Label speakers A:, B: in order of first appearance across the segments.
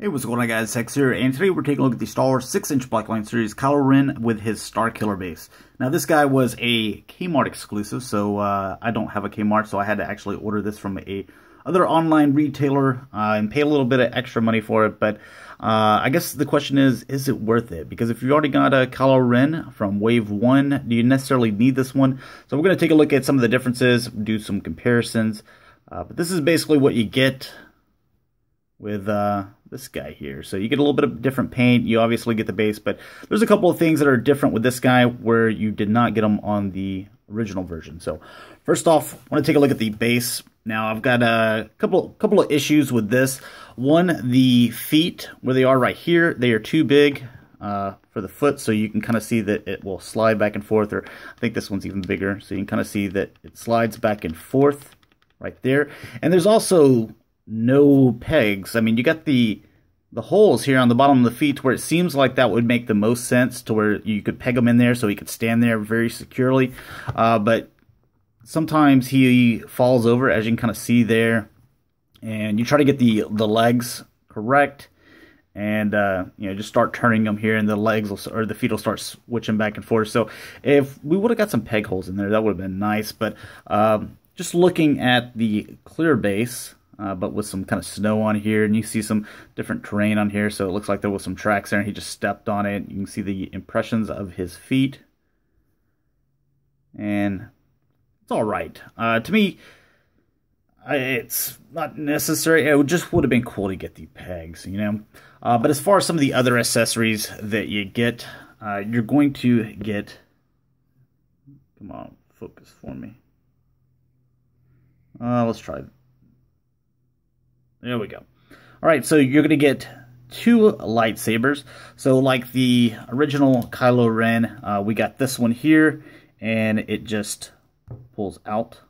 A: Hey, what's going on guys, Hex here, and today we're taking a look at the Star Wars 6-inch Blackline series Kylo Ren with his Starkiller base. Now this guy was a Kmart exclusive, so uh, I don't have a Kmart, so I had to actually order this from a other online retailer uh, and pay a little bit of extra money for it, but uh, I guess the question is, is it worth it? Because if you already got a Kylo Ren from Wave 1, do you necessarily need this one? So we're going to take a look at some of the differences, do some comparisons, uh, but this is basically what you get with uh, this guy here. So you get a little bit of different paint. You obviously get the base, but there's a couple of things that are different with this guy where you did not get them on the original version. So first off, I want to take a look at the base. Now I've got a couple couple of issues with this. One, the feet where they are right here, they are too big uh, for the foot, so you can kind of see that it will slide back and forth. Or I think this one's even bigger, so you can kind of see that it slides back and forth right there. And there's also no pegs. I mean, you got the the holes here on the bottom of the feet where it seems like that would make the most sense to where you could peg them in there so he could stand there very securely. Uh, but sometimes he falls over, as you can kind of see there. And you try to get the, the legs correct and uh, you know just start turning them here and the legs will, or the feet will start switching back and forth so if we would have got some peg holes in there that would have been nice but um, just looking at the clear base uh, but with some kind of snow on here, and you see some different terrain on here, so it looks like there was some tracks there, and he just stepped on it. You can see the impressions of his feet, and it's all right. Uh, to me, it's not necessary. It would just would have been cool to get the pegs, you know. Uh, but as far as some of the other accessories that you get, uh, you're going to get. Come on, focus for me. Uh, let's try there we go. All right, so you're going to get two lightsabers. So like the original Kylo Ren, uh, we got this one here, and it just pulls out.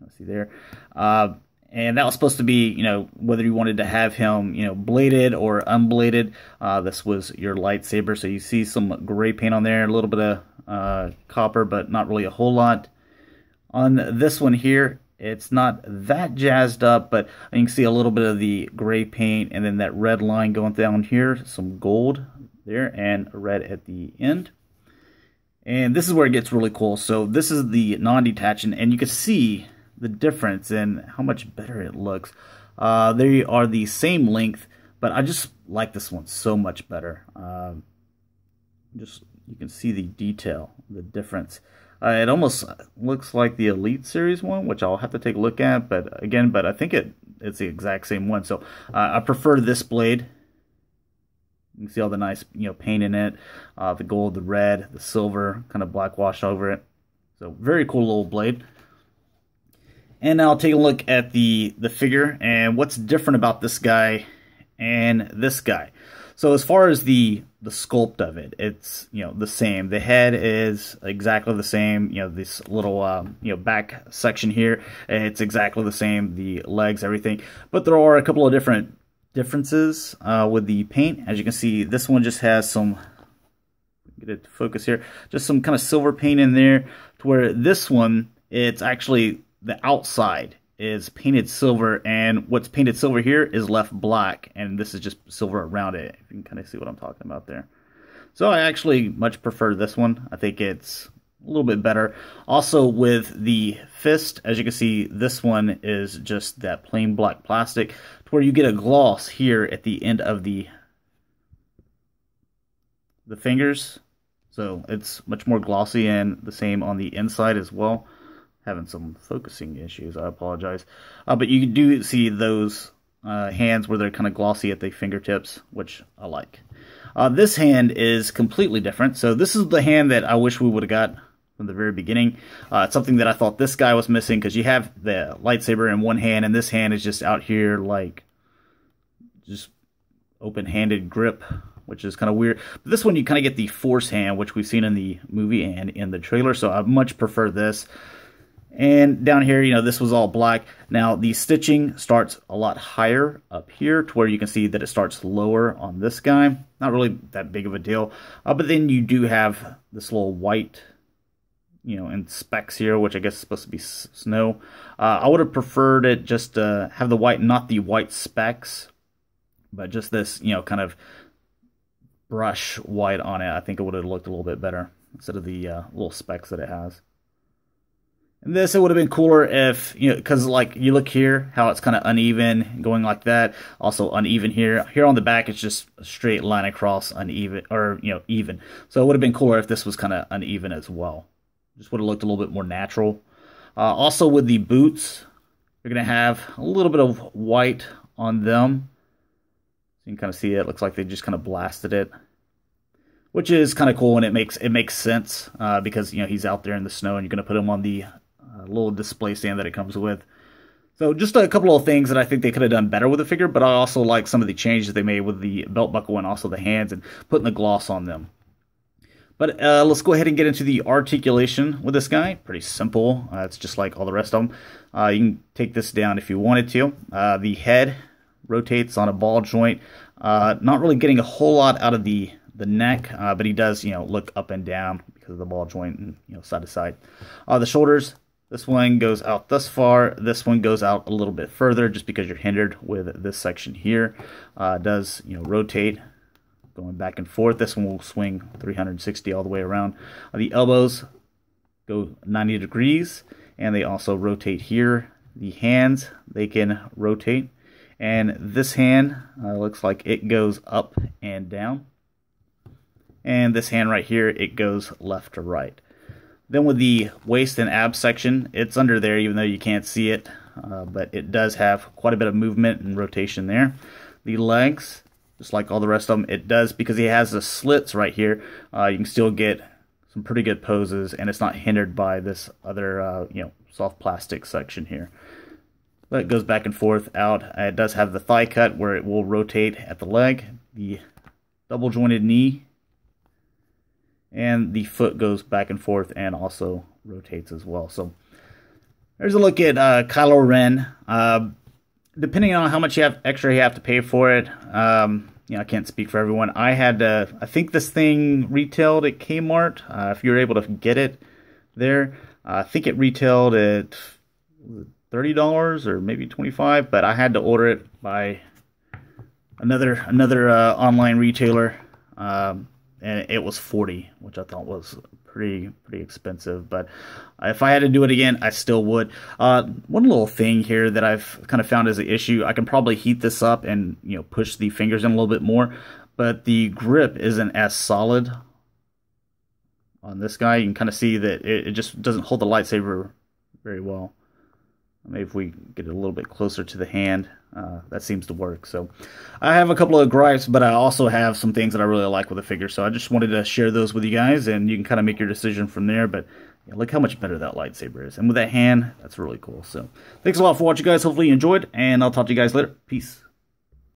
A: Let's see there. Uh, and that was supposed to be, you know, whether you wanted to have him, you know, bladed or unbladed. Uh, this was your lightsaber. So you see some gray paint on there, a little bit of uh, copper, but not really a whole lot. On this one here, it's not that jazzed up, but you can see a little bit of the gray paint and then that red line going down here, some gold there and red at the end. And this is where it gets really cool. So this is the non-detaching and you can see the difference in how much better it looks. Uh, they are the same length, but I just like this one so much better. Uh, just you can see the detail, the difference. Uh, it almost looks like the Elite Series one, which I'll have to take a look at. But again, but I think it it's the exact same one. So uh, I prefer this blade. You can see all the nice you know paint in it, uh, the gold, the red, the silver, kind of black wash over it. So very cool little blade. And now I'll take a look at the the figure and what's different about this guy and this guy. So as far as the the sculpt of it, it's you know the same. The head is exactly the same. You know this little um, you know back section here, it's exactly the same. The legs, everything, but there are a couple of different differences uh, with the paint. As you can see, this one just has some get it to focus here, just some kind of silver paint in there. To where this one, it's actually the outside is painted silver, and what's painted silver here is left black, and this is just silver around it. You can kind of see what I'm talking about there. So I actually much prefer this one. I think it's a little bit better. Also with the fist, as you can see, this one is just that plain black plastic, to where you get a gloss here at the end of the the fingers. So it's much more glossy and the same on the inside as well having some focusing issues. I apologize. Uh, but you do see those uh, hands where they're kind of glossy at the fingertips, which I like. Uh, this hand is completely different. So this is the hand that I wish we would have got from the very beginning. Uh, it's something that I thought this guy was missing because you have the lightsaber in one hand and this hand is just out here like just open-handed grip which is kind of weird. But this one you kind of get the force hand, which we've seen in the movie and in the trailer, so I much prefer this. And down here, you know, this was all black. Now, the stitching starts a lot higher up here to where you can see that it starts lower on this guy. Not really that big of a deal. Uh, but then you do have this little white, you know, in specks here, which I guess is supposed to be snow. Uh, I would have preferred it just to have the white, not the white specks. But just this, you know, kind of brush white on it, I think it would have looked a little bit better instead of the uh, little specks that it has. And this, it would have been cooler if, you know, because like you look here, how it's kind of uneven going like that. Also uneven here. Here on the back, it's just a straight line across uneven, or, you know, even. So it would have been cooler if this was kind of uneven as well. Just would have looked a little bit more natural. Uh, also with the boots, you're going to have a little bit of white on them. So you can kind of see it. it looks like they just kind of blasted it which is kind of cool and it makes it makes sense uh, because you know he's out there in the snow and you're going to put him on the uh, little display stand that it comes with. So just a couple of things that I think they could have done better with the figure, but I also like some of the changes they made with the belt buckle and also the hands and putting the gloss on them. But uh, let's go ahead and get into the articulation with this guy. Pretty simple. Uh, it's just like all the rest of them. Uh, you can take this down if you wanted to. Uh, the head rotates on a ball joint. Uh, not really getting a whole lot out of the the neck, uh, but he does, you know, look up and down because of the ball joint and, you know, side to side. the shoulders, this one goes out thus far. This one goes out a little bit further just because you're hindered with this section here. Uh, does, you know, rotate going back and forth. This one will swing 360 all the way around. Uh, the elbows go 90 degrees and they also rotate here. The hands, they can rotate. And this hand uh, looks like it goes up and down. And this hand right here, it goes left to right. Then with the waist and ab section, it's under there even though you can't see it, uh, but it does have quite a bit of movement and rotation there. The legs, just like all the rest of them, it does, because he has the slits right here, uh, you can still get some pretty good poses, and it's not hindered by this other, uh, you know, soft plastic section here. But it goes back and forth out. It does have the thigh cut where it will rotate at the leg. The double jointed knee and the foot goes back and forth and also rotates as well. So there's a look at uh, Kylo Ren. Uh, depending on how much you have extra you have to pay for it, um, you know, I can't speak for everyone. I had, to, I think this thing retailed at Kmart. Uh, if you were able to get it there, I think it retailed at thirty dollars or maybe twenty five. But I had to order it by another another uh, online retailer. Um, and it was 40 which i thought was pretty pretty expensive. But if i had to do it again i still would. Uh, one little thing here that i've kind of found as an issue i can probably heat this up and you know push the fingers in a little bit more but the grip isn't as solid on this guy. You can kind of see that it, it just doesn't hold the lightsaber very well maybe if we get a little bit closer to the hand uh, that seems to work. So I have a couple of gripes, but I also have some things that I really like with the figure. So I just wanted to share those with you guys, and you can kind of make your decision from there. But yeah, look how much better that lightsaber is. And with that hand, that's really cool. So thanks a lot for watching, guys. Hopefully you enjoyed, and I'll talk to you guys later. Peace.